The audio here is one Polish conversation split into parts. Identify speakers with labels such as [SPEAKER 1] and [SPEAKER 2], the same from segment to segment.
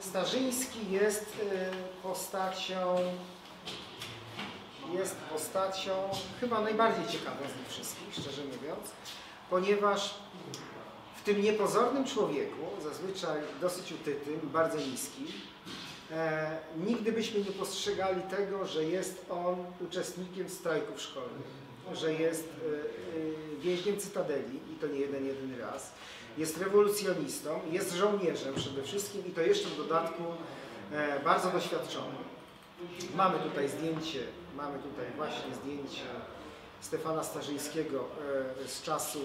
[SPEAKER 1] Starzyński jest y, postacią, jest postacią chyba najbardziej ciekawą z nich wszystkich, szczerze mówiąc, ponieważ w tym niepozornym człowieku, zazwyczaj dosyć utytym, bardzo niskim, e, nigdy byśmy nie postrzegali tego, że jest on uczestnikiem strajków szkolnych, że jest e, e, więźniem Cytadeli i to nie jeden, jedyny raz, jest rewolucjonistą, jest żołnierzem przede wszystkim i to jeszcze w dodatku e, bardzo doświadczonym. Mamy tutaj zdjęcie, mamy tutaj właśnie zdjęcie Stefana Starzyńskiego e, z czasów,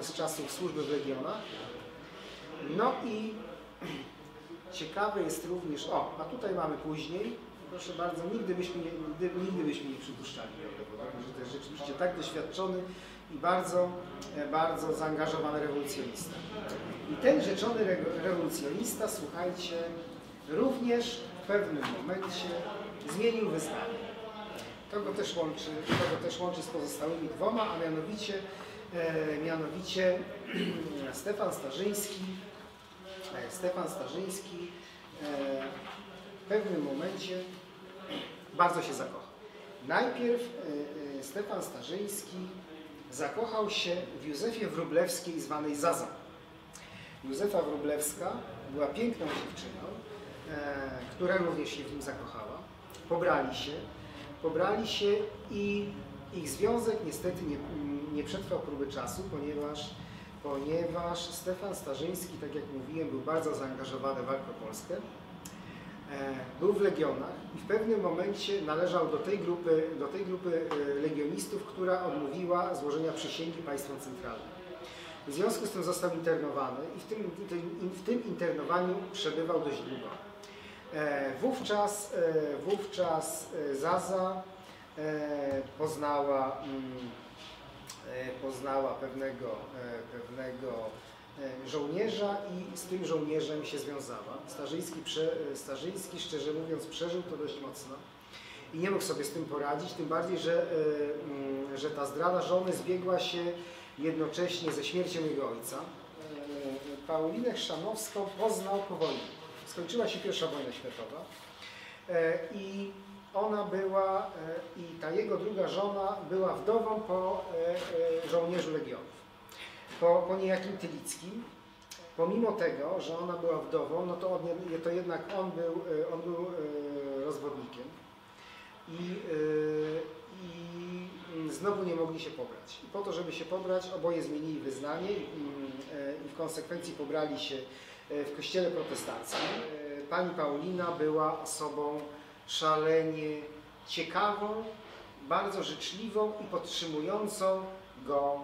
[SPEAKER 1] z czasów służby w Legionach. No i ciekawe jest również, o, a tutaj mamy później, proszę bardzo, nigdy byśmy nie, nigdy, nigdy byśmy nie przypuszczali tego, że to jest rzeczywiście tak doświadczony i bardzo, e, bardzo zaangażowany rewolucjonista. I ten rzeczony re- rewolucjonista, słuchajcie, również w pewnym momencie zmienił wyznanie. To go też łączy, to go też łączy z pozostałymi dwoma, a mianowicie, e, mianowicie Stefan Starzyński, Stefan Starzyński e, w pewnym momencie bardzo się zakochał. Najpierw e, e, Stefan Starzyński zakochał się w Józefie Wróblewskiej zwanej Zazą. Józefa Wróblewska była piękną dziewczyną, która również się w nim zakochała. Pobrali się, pobrali się i ich związek niestety nie, nie przetrwał próby czasu, ponieważ, ponieważ Stefan Starzyński, tak jak mówiłem, był bardzo zaangażowany w walkę o Polskę. E, Był w Legionach i w pewnym momencie należał do tej grupy, do tej grupy e, legionistów, która odmówiła złożenia przysięgi państwom centralnym. W związku z tym został internowany i w tym, w tym internowaniu przebywał dość długo. E, Wówczas, wówczas Zaza poznała, mm, poznała pewnego, e, pewnego e, żołnierza i z tym żołnierzem się związała. Starzyński, prze, e, Starzyński szczerze mówiąc, przeżył to dość mocno i nie mógł sobie z tym poradzić, tym bardziej, że, e, mm, że ta zdrada żony zbiegła się jednocześnie ze śmiercią jego ojca. E, Paulinę Chrzanowską poznał po wojnie. Skończyła się pierwsza wojna światowa e, i ona była, e, i ta jego druga żona była wdową po e, e, żołnierzu Legionów, po, po niejakim Tylickim. Pomimo tego, że ona była wdową, no to, on, to jednak on był, on był rozwodnikiem i, i znowu nie mogli się pobrać. I po to, żeby się pobrać, oboje zmienili wyznanie i, w konsekwencji pobrali się w kościele protestanckim. Pani Paulina była osobą szalenie ciekawą, bardzo życzliwą i podtrzymującą go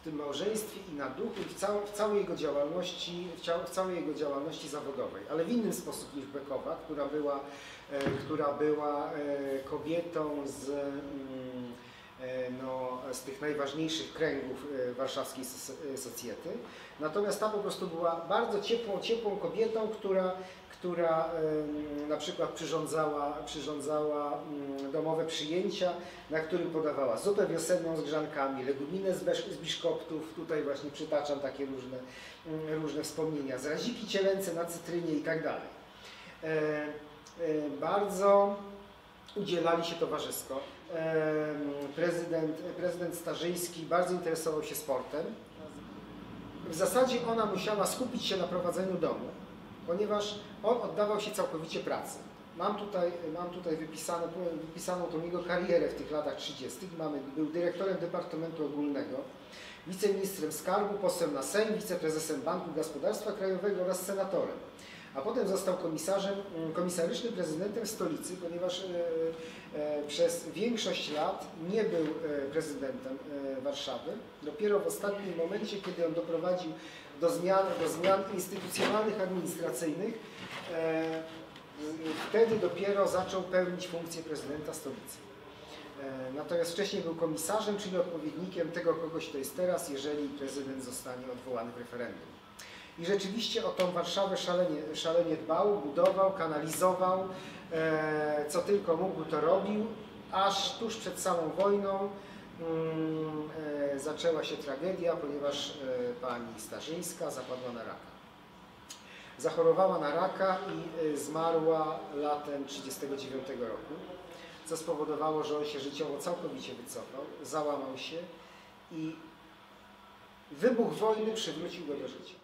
[SPEAKER 1] w tym małżeństwie i na duchu i w, cał, w całej jego działalności, w, ciał, w całej jego działalności zawodowej, ale w inny sposób niż Bekowa, która była, e, która była e, kobietą z, mm, e, no, z tych najważniejszych kręgów e, warszawskiej e, socjety. Natomiast ta po prostu była bardzo ciepłą, ciepłą kobietą, która, która na przykład przyrządzała, przyrządzała mm, domowe przyjęcia, na którym podawała zupę wiosenną z grzankami, leguminę z, biszkoptów, tutaj właśnie przytaczam takie różne, mm, różne wspomnienia, zraziki cielęce na cytrynie i tak dalej. E, e, Bardzo udzielali się towarzysko. Prezydent, prezydent Starzyński bardzo interesował się sportem. W zasadzie ona musiała skupić się na prowadzeniu domu, ponieważ on oddawał się całkowicie pracy. Mam tutaj, mam tutaj wypisane, wypisaną tą jego karierę w tych latach 30. Mamy, był dyrektorem Departamentu Ogólnego, wiceministrem skarbu, posłem na Sejm, wiceprezesem Banku Gospodarstwa Krajowego oraz senatorem. A potem został komisarzem, mm, komisarycznym prezydentem stolicy, ponieważ e, e, przez większość lat nie był e, prezydentem Warszawy. Dopiero w ostatnim momencie, kiedy on doprowadził do zmian, do zmian instytucjonalnych, administracyjnych, wtedy dopiero zaczął pełnić funkcję prezydenta stolicy. Natomiast wcześniej był komisarzem, czyli odpowiednikiem tego kogoś, kto jest teraz, jeżeli prezydent zostanie odwołany w referendum. I rzeczywiście o tą Warszawę szalenie, szalenie dbał, budował, kanalizował, e, co tylko mógł to robił, aż tuż przed samą wojną mm, e, zaczęła się tragedia, ponieważ e, pani Starzyńska zapadła na raka. Zachorowała na raka i y, zmarła latem 1939 roku, co spowodowało, że on się życiowo całkowicie wycofał, załamał się i wybuch wojny przywrócił go do życia.